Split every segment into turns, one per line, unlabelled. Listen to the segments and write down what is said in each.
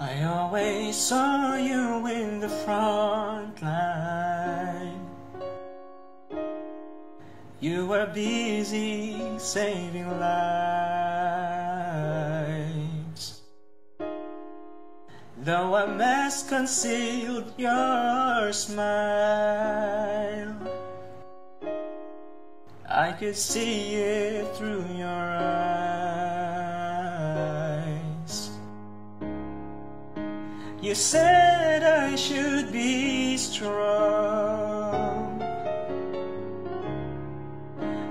I always saw you in the front line. You were busy saving lives. Though a mask concealed your smile, I could see it through your eyes. You said I should be strong.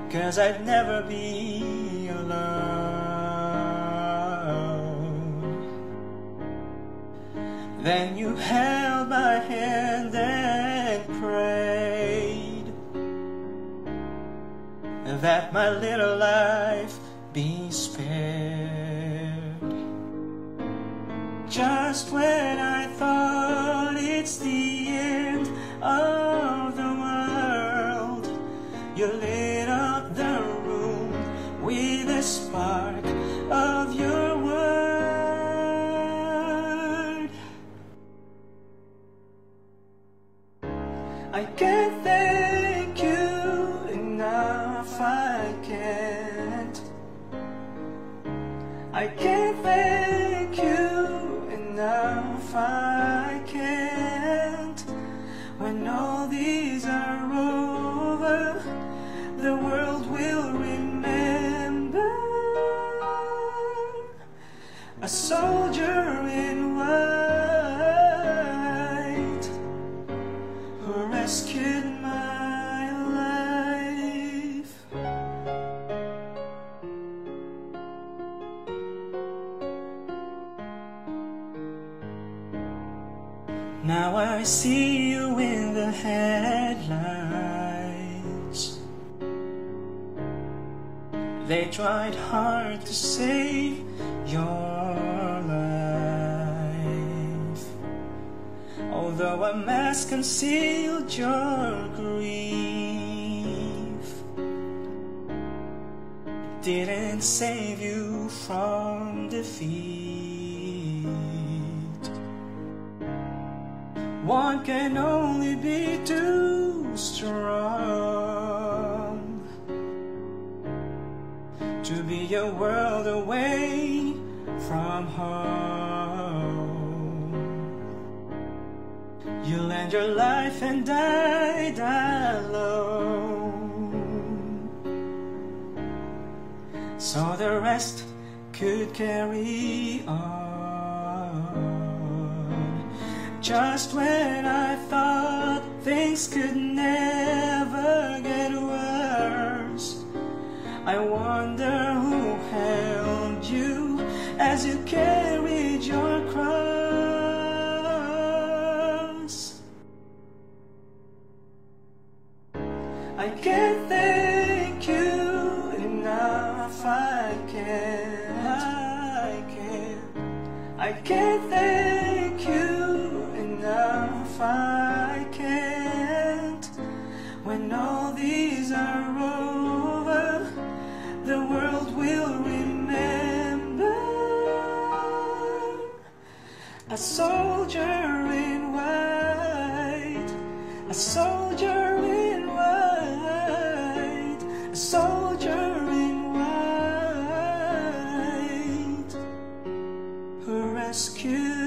Cause I'd never be Then you held my hand and prayed that my little life be spared. Just when I thought it's the end of the world, you lit up the room with a spark I can't thank you enough, I can't. I can't thank you enough, I can't. When all these are over, the world will remember a soldier in white Now I see you in the headlights. They tried hard to save your life. Although a mask concealed your grief, didn't save you from defeat. One can only be too strong to be a world away from home. You lend your life and died alone, so the rest could carry on. Just when I thought things could never get worse, I wonder who held you as you carried your cross. I can't thank you enough. I can't. I can't. I can't thank the world will remember. A soldier in white, a soldier in white, a soldier in white. Who rescued my